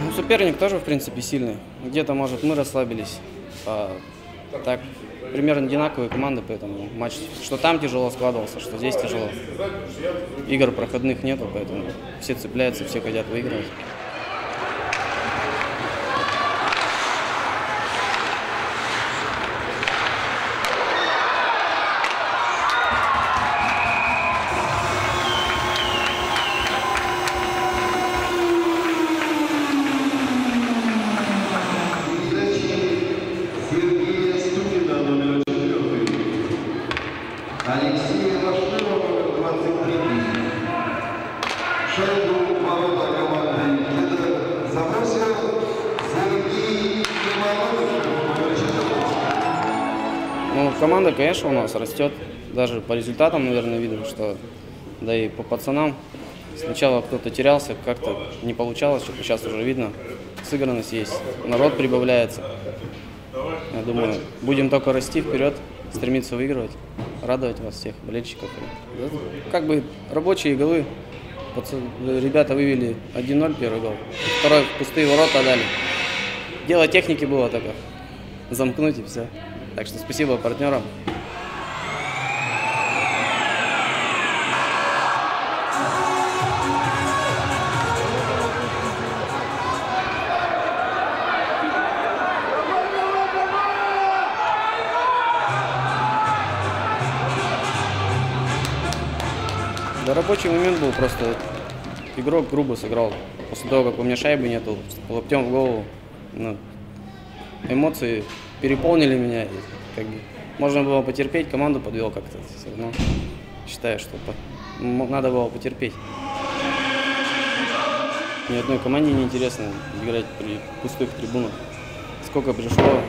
Ну, соперник тоже, в принципе, сильный. Где-то, может, мы расслабились. А, так, примерно одинаковые команды, поэтому матч, что там тяжело складывался, что здесь тяжело. Игр проходных нету, поэтому все цепляются, все хотят выиграть. Вашнева, номер 23. Шайбу ворота команды «Лидер» забросил Сергей Иванович, номер 14. Ну, команда, конечно, у нас растет. Даже по результатам, наверное, видно, что да и по пацанам. Сначала кто-то терялся, как-то не получалось, что сейчас уже видно. Сыгранность есть, народ прибавляется. Я думаю, будем только расти вперед, стремиться выигрывать, радовать вас всех, болельщиков. Как бы рабочие голы. Ребята вывели 1-0 первый гол, второй в пустые ворота дали. Дело техники было только замкнуть и все. Так что спасибо партнерам. Да рабочий момент был просто игрок грубо сыграл. После того, как у меня шайбы нету, с локтем в голову. Ну, эмоции переполнили меня. и как бы можно было потерпеть, команду подвел как-то. Все равно считаю, что по- надо было потерпеть. Ни одной команде не интересно играть при пустых трибунах. Сколько пришло,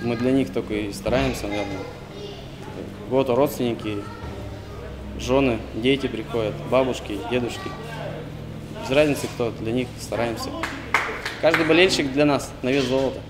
мы для них только и стараемся, наверное. Вот родственники, жены, дети приходят, бабушки, дедушки. Без разницы кто, для них стараемся. Каждый болельщик для нас на вес золота.